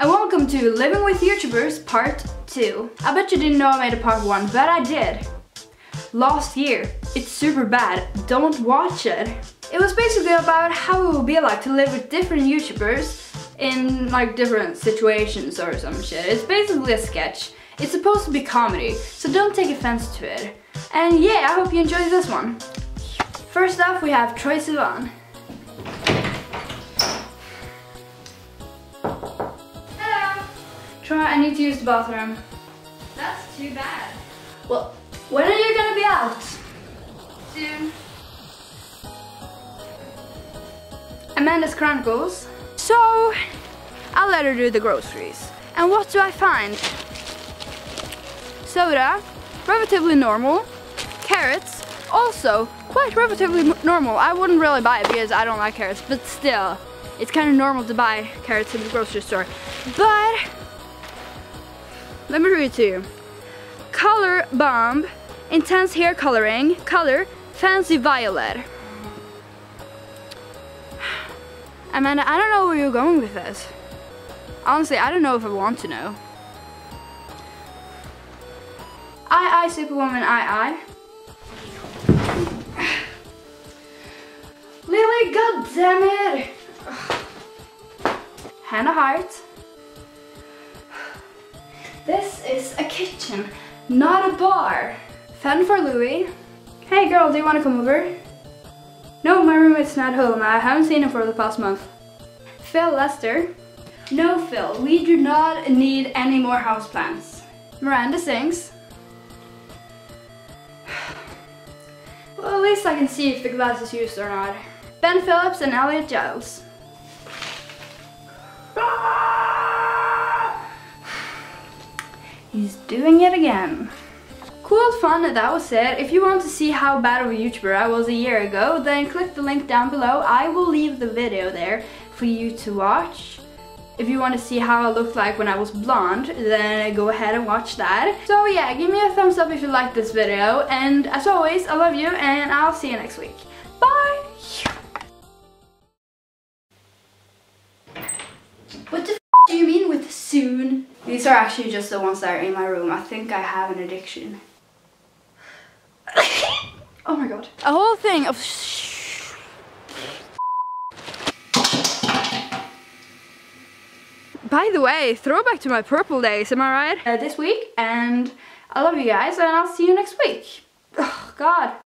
and welcome to Living with YouTubers Part 2. I bet you didn't know I made a Part 1, but I did. Last year. It's super bad, don't watch it. It was basically about how it would be like to live with different YouTubers in like different situations or some shit. It's basically a sketch. It's supposed to be comedy, so don't take offense to it. And yeah, I hope you enjoy this one. First off, we have Troye Sivan. Troye, I need to use the bathroom. That's too bad. Well, when are you gonna be out? Soon. Amanda's Chronicles. So, I'll let her do the groceries. And what do I find? Soda, relatively normal. Carrots, also quite relatively normal. I wouldn't really buy it because I don't like carrots, but still, it's kind of normal to buy carrots in the grocery store. But let me read it to you. Color Bomb, Intense Hair Coloring, Color Fancy Violet. Amanda, I don't know where you're going with this. Honestly, I don't know if I want to know. I, I, Superwoman, I, I. Lilly, god damn it! Hannah Hart. Is a kitchen, not a bar. Fun for Louis. Hey girl, do you want to come over? No, my roommate's not home. I haven't seen him for the past month. Phil Lester. No, Phil, we do not need any more houseplants. Miranda sings. Well, at least I can see if the glass is used or not. Ben Phillips and Elliot Giles. He's doing it again. Cool, fun, that was it. If you want to see how bad of a YouTuber I was a year ago, then click the link down below. I will leave the video there for you to watch. If you want to see how I looked like when I was blonde, then go ahead and watch that. So yeah, give me a thumbs up if you liked this video. And as always, I love you and I'll see you next week. These are actually just the ones that are in my room. I think I have an addiction. oh my god. A whole thing of By the way, throwback to my purple days, am I right? Uh, this week, and I love you guys, and I'll see you next week. Oh, God.